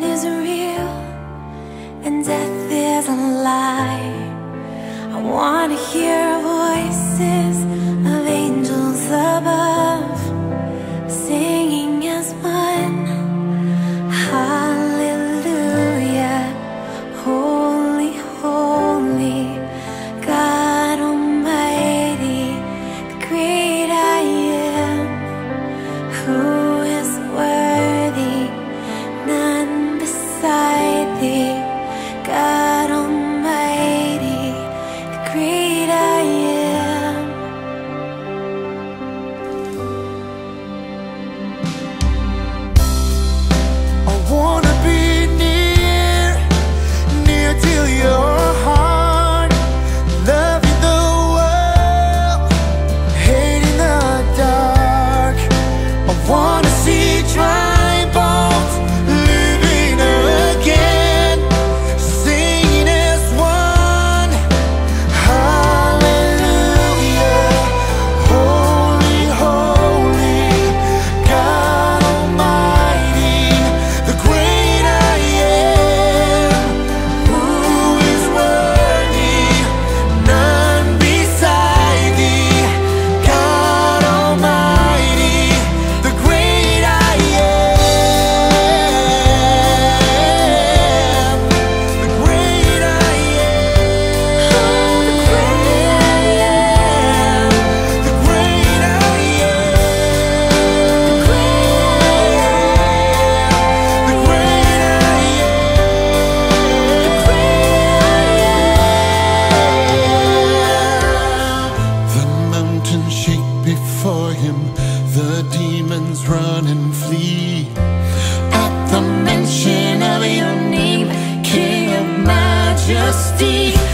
is real and death is a lie. I wanna hear majesty.